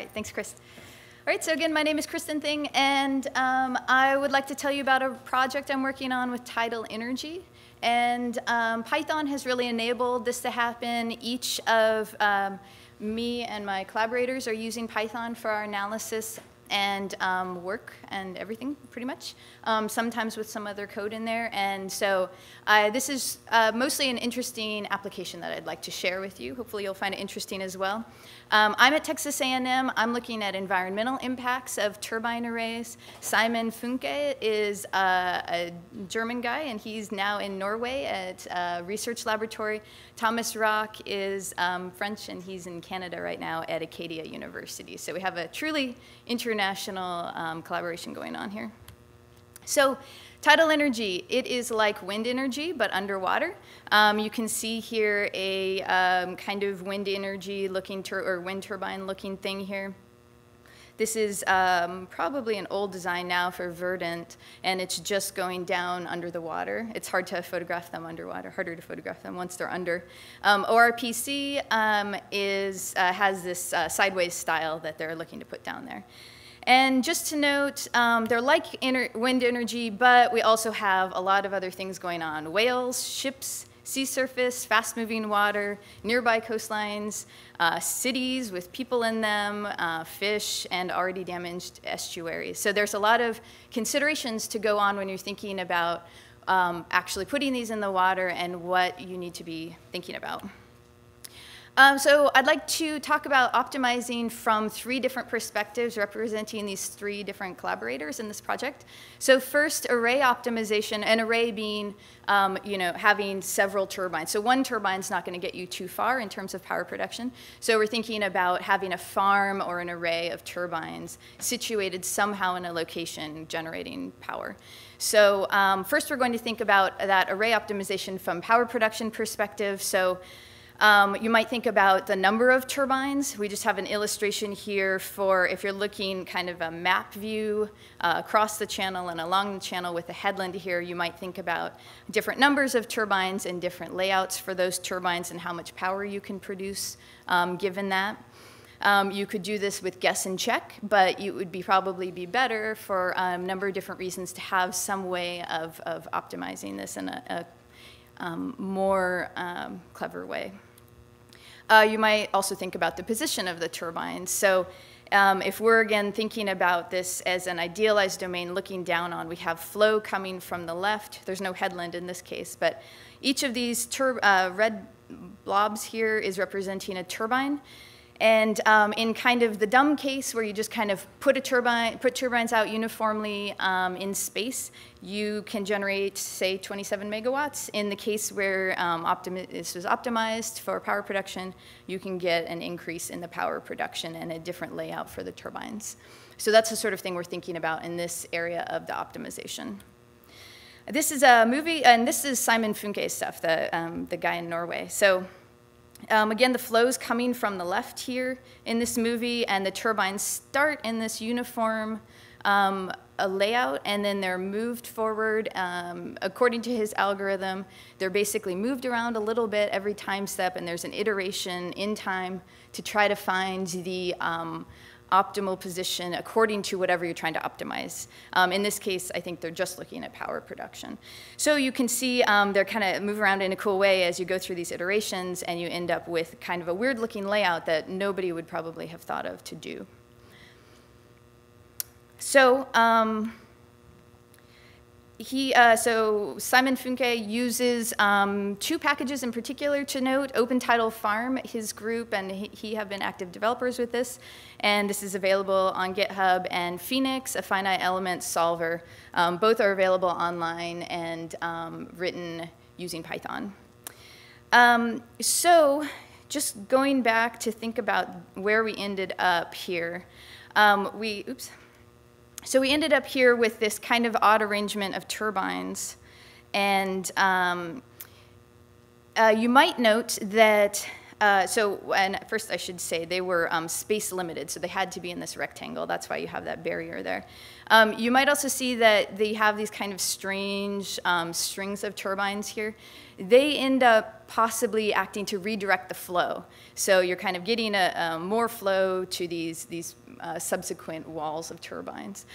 Right, thanks, Chris. All right, so again, my name is Kristen Thyng, and um, I would like to tell you about a project I'm working on with Tidal Energy. And um, Python has really enabled this to happen. Each of um, me and my collaborators are using Python for our analysis and um, work and everything, pretty much, um, sometimes with some other code in there. And so uh, this is uh, mostly an interesting application that I'd like to share with you. Hopefully you'll find it interesting as well. Um, I'm at Texas A&M. I'm looking at environmental impacts of turbine arrays. Simon Funke is uh, a German guy, and he's now in Norway at a research laboratory. Thomas Roc is um, French, and he's in Canada right now at Acadia University. So we have a truly international um, collaboration going on here. So tidal energy, it is like wind energy, but underwater. Um, you can see here a um, kind of wind energy looking, or wind turbine looking thing here. This is um, probably an old design now for Verdant, and it's just going down under the water. It's hard to photograph them underwater, harder to photograph them once they're under. Um, ORPC um, is, uh, has this uh, sideways style that they're looking to put down there. And just to note, um, they're like wind energy, but we also have a lot of other things going on. Whales, ships, sea surface, fast-moving water, nearby coastlines, uh, cities with people in them, uh, fish, and already damaged estuaries. So there's a lot of considerations to go on when you're thinking about um, actually putting these in the water and what you need to be thinking about. Um, so I'd like to talk about optimizing from three different perspectives representing these three different collaborators in this project. So first, array optimization, an array being, um, you know, having several turbines. So one turbine is not going to get you too far in terms of power production. So we're thinking about having a farm or an array of turbines situated somehow in a location generating power. So um, first, we're going to think about that array optimization from power production perspective. So um, you might think about the number of turbines. We just have an illustration here for if you're looking kind of a map view uh, across the channel and along the channel with a headland here, you might think about different numbers of turbines and different layouts for those turbines and how much power you can produce um, given that. Um, you could do this with guess and check, but it would be probably be better for a number of different reasons to have some way of, of optimizing this in a, a um, more um, clever way. Uh, you might also think about the position of the turbines. So um, if we're again thinking about this as an idealized domain looking down on, we have flow coming from the left. There's no headland in this case, but each of these uh, red blobs here is representing a turbine. And um, in kind of the dumb case where you just kind of put a turbine, put turbines out uniformly um, in space, you can generate, say, 27 megawatts. In the case where um, this was optimized for power production, you can get an increase in the power production and a different layout for the turbines. So that's the sort of thing we're thinking about in this area of the optimization. This is a movie, and this is Simon Funke's stuff, the, um, the guy in Norway. So um, again, the flow's coming from the left here in this movie, and the turbines start in this uniform um, layout, and then they're moved forward. Um, according to his algorithm, they're basically moved around a little bit every time step, and there's an iteration in time to try to find the um, optimal position according to whatever you're trying to optimize. Um, in this case, I think they're just looking at power production. So you can see um, they're kind of move around in a cool way as you go through these iterations and you end up with kind of a weird looking layout that nobody would probably have thought of to do. So um, he, uh, so Simon Funke uses um, two packages in particular to note, OpenTidalFarm, his group, and he, he, have been active developers with this, and this is available on GitHub, and FEniCS, a finite element solver. Um, both are available online and um, written using Python. Um, so just going back to think about where we ended up here, um, we, oops, so we ended up here with this kind of odd arrangement of turbines. And um, uh, you might note that, uh, so, and first I should say they were um, space limited, so they had to be in this rectangle. That's why you have that barrier there. Um, you might also see that they have these kind of strange um, strings of turbines here. they end up possibly acting to redirect the flow. So you're kind of getting a, a more flow to these, these uh, subsequent walls of turbines.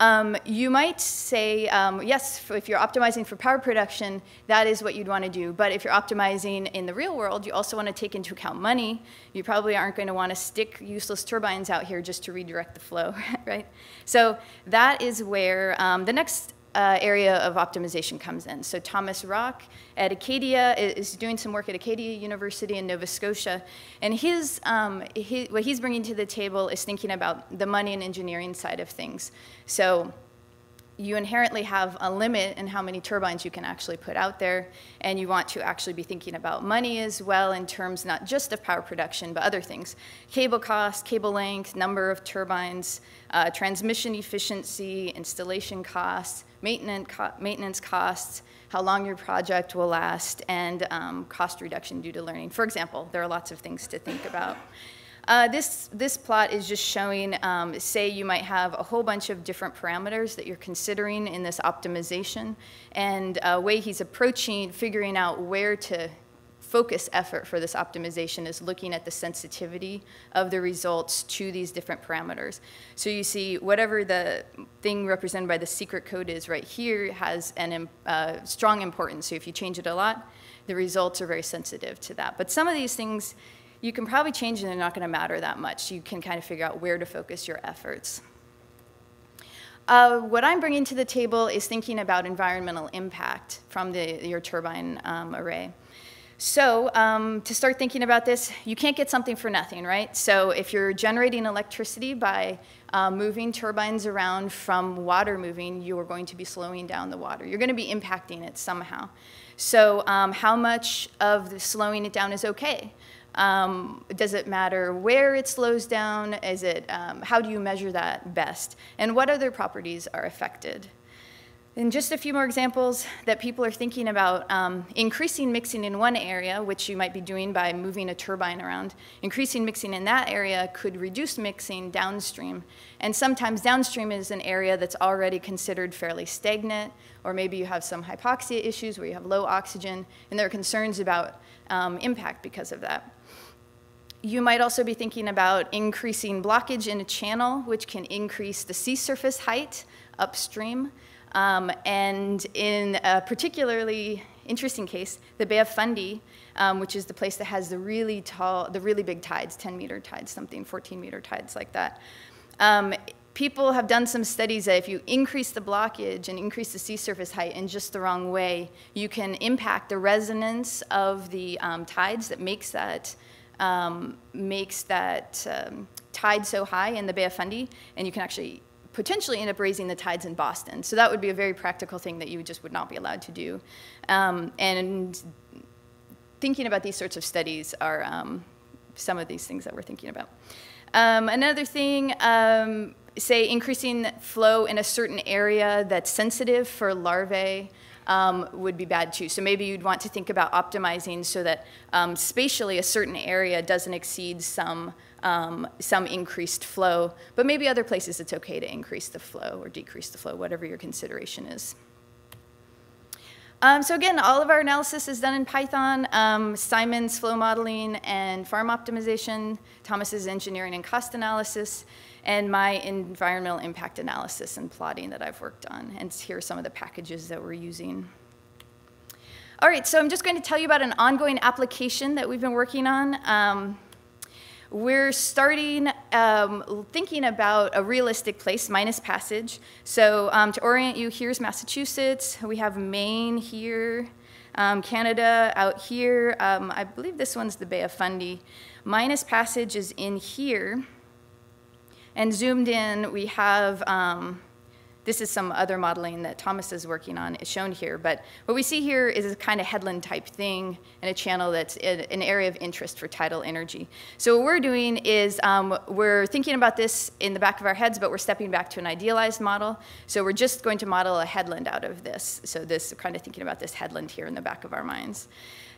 Um, you might say, um, yes, if you're optimizing for power production, that is what you'd want to do. But if you're optimizing in the real world, you also want to take into account money. You probably aren't going to want to stick useless turbines out here just to redirect the flow, right? So that is where um, the next uh, area of optimization comes in. So Thomas Roc at Acadia is doing some work at Acadia University in Nova Scotia, and his, um, what he's bringing to the table is thinking about the money and engineering side of things. So you inherently have a limit in how many turbines you can actually put out there, and you want to actually be thinking about money as well in terms not just of power production, but other things. Cable cost, cable length, number of turbines, uh, transmission efficiency, installation costs, maintenance, co maintenance costs, how long your project will last, and um, cost reduction due to learning. For example, there are lots of things to think about. Uh, this, this plot is just showing, um, say you might have a whole bunch of different parameters that you're considering in this optimization, and a way he's approaching figuring out where to focus effort for this optimization is looking at the sensitivity of the results to these different parameters. So you see whatever the thing represented by the secret code is right here has an uh, strong importance. So if you change it a lot, the results are very sensitive to that. But some of these things you can probably change and they're not going to matter that much. You can kind of figure out where to focus your efforts. Uh, what I'm bringing to the table is thinking about environmental impact from the, your turbine um, array. So um, to start thinking about this, you can't get something for nothing, right? So if you're generating electricity by uh, moving turbines around from water moving, you are going to be slowing down the water. You're going to be impacting it somehow. So um, how much of the slowing it down is okay? Um, does it matter where it slows down? Is it, um, how do you measure that best? And what other properties are affected? And just a few more examples that people are thinking about um, increasing mixing in one area, which you might be doing by moving a turbine around. Increasing mixing in that area could reduce mixing downstream. And sometimes downstream is an area that's already considered fairly stagnant, or maybe you have some hypoxia issues where you have low oxygen, and there are concerns about um, impact because of that. You might also be thinking about increasing blockage in a channel, which can increase the sea surface height upstream. Um, and in a particularly interesting case, the Bay of Fundy, um, which is the place that has the really tall, the really big tides, 10 meter tides, something, 14 meter tides like that. Um, people have done some studies that if you increase the blockage and increase the sea surface height in just the wrong way, you can impact the resonance of the um, tides that makes that um, makes that um, tide so high in the Bay of Fundy, and you can actually potentially end up raising the tides in Boston. So that would be a very practical thing that you just would not be allowed to do. Um, and thinking about these sorts of studies are um, some of these things that we're thinking about. Um, another thing, um, say increasing flow in a certain area that's sensitive for larvae um, would be bad too. So maybe you'd want to think about optimizing so that um, spatially a certain area doesn't exceed some, um, some increased flow, but maybe other places it's okay to increase the flow or decrease the flow, whatever your consideration is. Um, so again, all of our analysis is done in Python. Um, Simon's flow modeling and farm optimization, Thomas's engineering and cost analysis and my environmental impact analysis and plotting that I've worked on. And here are some of the packages that we're using. All right, so I'm just going to tell you about an ongoing application that we've been working on. Um, we're starting um, thinking about a realistic place, Minas Passage. So um, to orient you, here's Massachusetts. We have Maine here, um, Canada out here. Um, I believe this one's the Bay of Fundy. Minas Passage is in here. And zoomed in, we have, um, this is some other modeling that Thomas is working on, is shown here. But what we see here is a kind of headland type thing and a channel that's an area of interest for tidal energy. So what we're doing is um, we're thinking about this in the back of our heads, but we're stepping back to an idealized model. So we're just going to model a headland out of this. So this kind of thinking about this headland here in the back of our minds.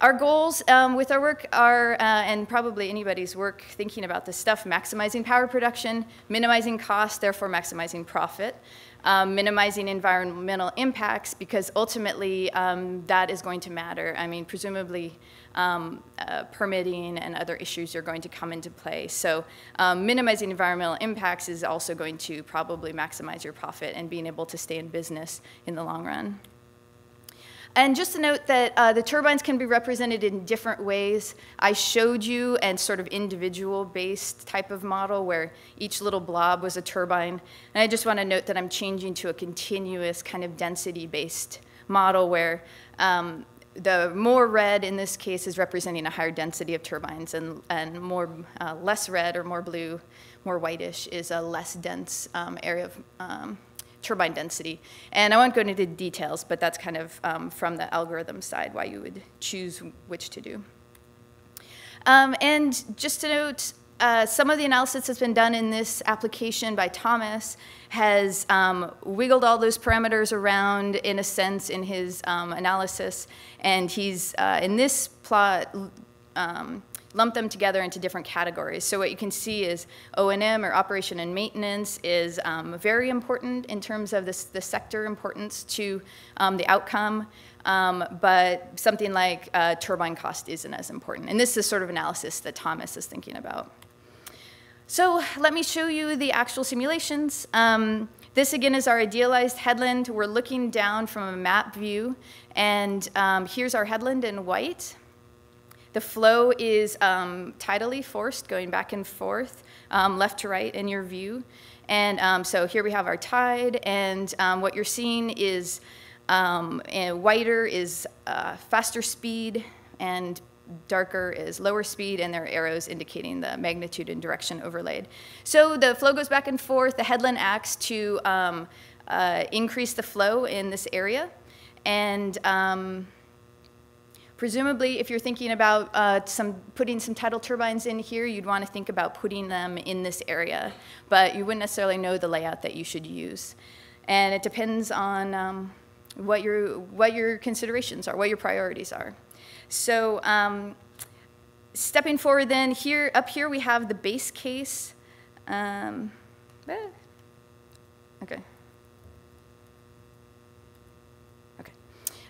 Our goals um, with our work are, uh, and probably anybody's work thinking about this stuff, maximizing power production, minimizing cost, therefore maximizing profit, um, minimizing environmental impacts, because ultimately um, that is going to matter. I mean, presumably um, uh, permitting and other issues are going to come into play. So um, minimizing environmental impacts is also going to probably maximize your profit and being able to stay in business in the long run. And just to note that uh, the turbines can be represented in different ways. I showed you a sort of individual-based type of model where each little blob was a turbine. And I just want to note that I'm changing to a continuous kind of density-based model where um, the more red in this case is representing a higher density of turbines and, and more uh, less red or more blue, more whitish is a less dense um, area of um, turbine density. And I won't go into the details, but that's kind of um, from the algorithm side why you would choose which to do. Um, and just to note, uh, some of the analysis that's been done in this application by Thomas has um, wiggled all those parameters around in a sense in his um, analysis. And he's, uh, in this plot, um, lumped them together into different categories. So what you can see is O&M or operation and maintenance is um, very important in terms of this, the sector importance to um, the outcome. Um, but something like uh, turbine cost isn't as important. And this is sort of analysis that Thomas is thinking about. So let me show you the actual simulations. Um, this again is our idealized headland. We're looking down from a map view, and um, here's our headland in white. The flow is um, tidally forced, going back and forth, um, left to right in your view. And um, so here we have our tide, and um, what you're seeing is whiter is uh, faster speed, and darker is lower speed, and there are arrows indicating the magnitude and direction overlaid. So the flow goes back and forth. The headland acts to um, uh, increase the flow in this area. And um, presumably, if you're thinking about uh, some, putting some tidal turbines in here, you'd want to think about putting them in this area. But you wouldn't necessarily know the layout that you should use. And it depends on um, what, your, what your considerations are, what your priorities are. So um, stepping forward then, here, up here we have the base case. Um, eh, okay. Okay.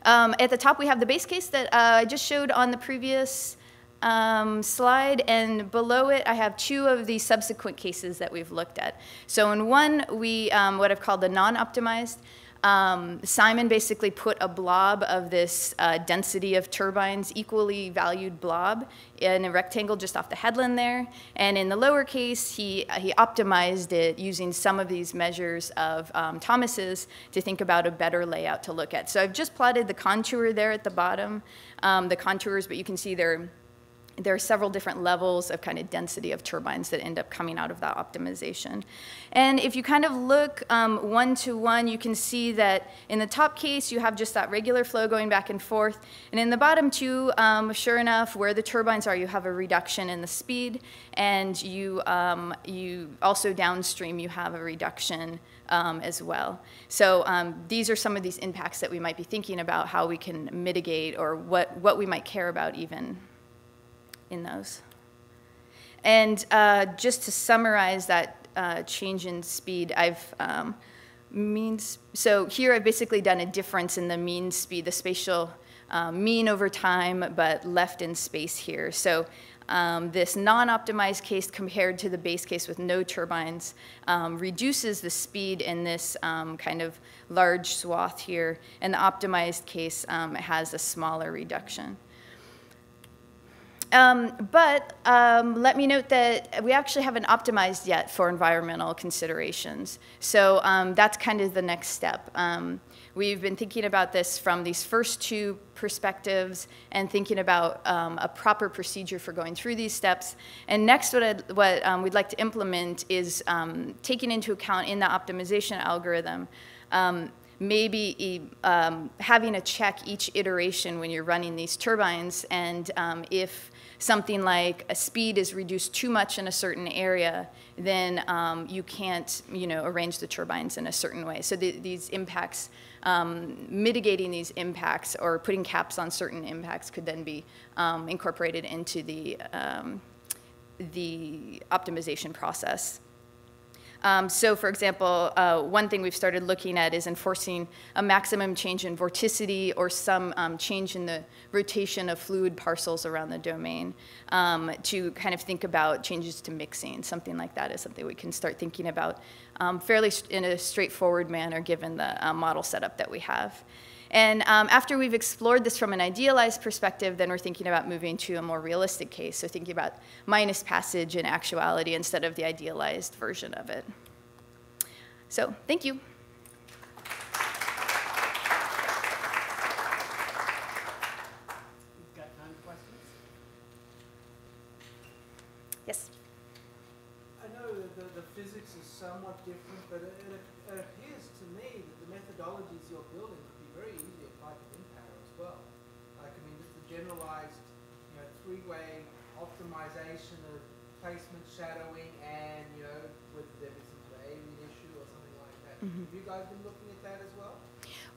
Um, at the top we have the base case that uh, I just showed on the previous um, slide, and below it I have two of the subsequent cases that we've looked at. So in one, we, um, what I've called the non-optimized, um, Simon basically put a blob of this uh, density of turbines, equally valued blob, in a rectangle just off the headland there. And in the lower case, he, uh, he optimized it using some of these measures of um, Thomas's to think about a better layout to look at. So I've just plotted the contour there at the bottom, um, the contours, but you can see they're there are several different levels of kind of density of turbines that end up coming out of that optimization. And if you kind of look um, one to one, you can see that in the top case, you have just that regular flow going back and forth. And in the bottom two, um, sure enough, where the turbines are, you have a reduction in the speed. And you, um, you also downstream, you have a reduction um, as well. So um, these are some of these impacts that we might be thinking about how we can mitigate or what, what we might care about even in those. And uh, just to summarize that uh, change in speed, I've um, means, so here I've basically done a difference in the mean speed, the spatial um, mean over time, but left in space here. So um, this non-optimized case compared to the base case with no turbines um, reduces the speed in this um, kind of large swath here, and the optimized case um, has a smaller reduction. Um, but um, let me note that we actually haven't optimized yet for environmental considerations. So um, that's kind of the next step. Um, we've been thinking about this from these first two perspectives and thinking about um, a proper procedure for going through these steps. And next, what, I'd, what um, we'd like to implement is taking into account in the optimization algorithm maybe um, having a check each iteration when you're running these turbines and um, if something like a speed is reduced too much in a certain area, then um, you can't, you know, arrange the turbines in a certain way. So the, these impacts, um, mitigating these impacts or putting caps on certain impacts could then be um, incorporated into the, um, the optimization process. Um, so for example, uh, one thing we've started looking at is enforcing a maximum change in vorticity or some um, change in the rotation of fluid parcels around the domain um, to kind of think about changes to mixing. Something like that is something we can start thinking about um, fairly in a straightforward manner given the uh, model setup that we have. And um, after we've explored this from an idealized perspective, then we're thinking about moving to a more realistic case. So thinking about Minas Passage in actuality instead of the idealized version of it. So thank you. Yes. I know that the, the physics is somewhat different, but it, it, it appears to me that the methodologies you're building very easily applied to wind power as well. Like, I mean, just the generalized, you know, three-way optimization of placement shadowing and, you know, whether there be some sort alien issue or something like that. Mm -hmm. Have you guys been looking at that as well?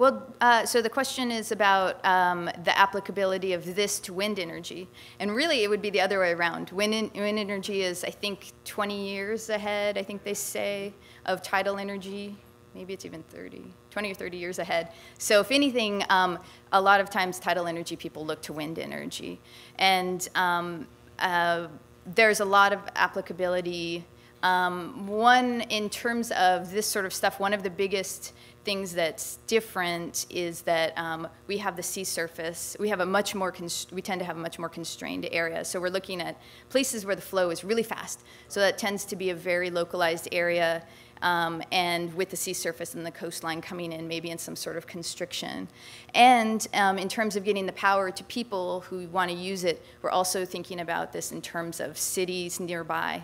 Well, uh, so the question is about um, the applicability of this to wind energy. And really, it would be the other way around. Wind, in, wind energy is, I think, 20 years ahead, I think they say, of tidal energy maybe it's even 30, 20 or 30 years ahead. So if anything, um, a lot of times tidal energy people look to wind energy. And um, uh, there's a lot of applicability. Um, one, in terms of this sort of stuff, one of the biggest things that's different is that um, we have the sea surface. We have a much more, we tend to have a much more constrained area. So we're looking at places where the flow is really fast. So that tends to be a very localized area um, and with the sea surface and the coastline coming in, maybe in some sort of constriction. And um, in terms of getting the power to people who want to use it, we're also thinking about this in terms of cities nearby,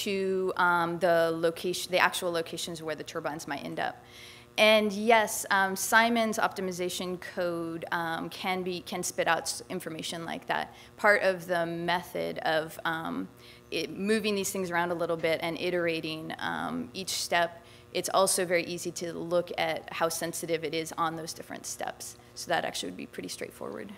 to um, the location, the actual locations where the turbines might end up? And yes, um, Simon's optimization code um, can be can spit out information like that. Part of the method of um, it, moving these things around a little bit and iterating each step, it's also very easy to look at how sensitive it is on those different steps. So that actually would be pretty straightforward.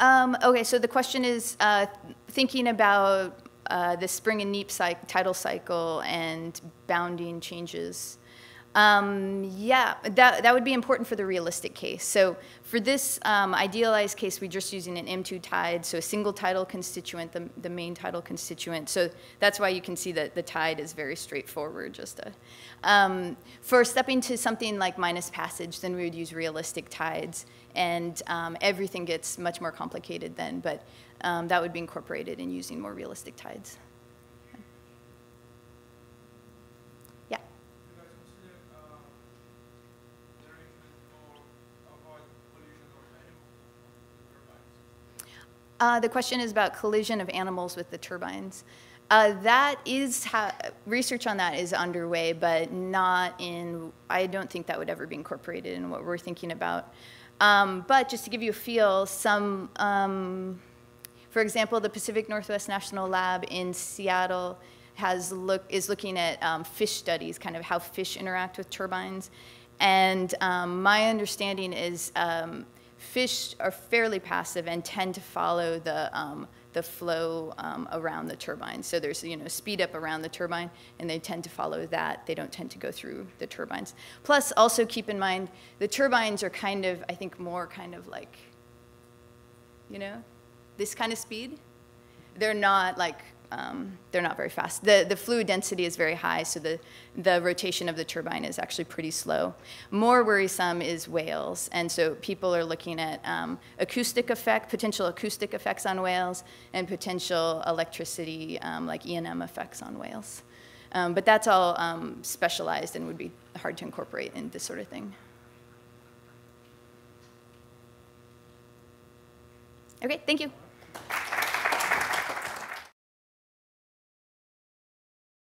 Um, okay, so the question is uh, thinking about uh, the spring and neap tidal cycle and bounding changes. Um, yeah, that, that would be important for the realistic case. So for this um, idealized case, we're just using an M2 tide, so a single tidal constituent, the, the main tidal constituent. So that's why you can see that the tide is very straightforward. Just a, um, for stepping to something like Minas Passage, then we would use realistic tides and um, everything gets much more complicated then, but um, that would be incorporated in using more realistic tides. Yeah. Uh, the question is about collision of animals with the turbines. Uh, that is research on that is underway, but not in. I don't think that would ever be incorporated in what we're thinking about. Um, but just to give you a feel, some, um, for example, the Pacific Northwest National Lab in Seattle has look, is looking at um, fish studies, kind of how fish interact with turbines. And um, my understanding is um, fish are fairly passive and tend to follow the um, the flow um, around the turbine. So there's you know speed up around the turbine, and they tend to follow that. They don't tend to go through the turbines. Plus, also keep in mind the turbines are kind of I think more kind of like, you know, this kind of speed. They're not like, um, they're not very fast. The, the fluid density is very high, so the, the rotation of the turbine is actually pretty slow. More worrisome is whales, and so people are looking at um, acoustic effect, potential acoustic effects on whales, and potential electricity, um, like E&M effects on whales. Um, but that's all um, specialized and would be hard to incorporate in this sort of thing. Okay, thank you.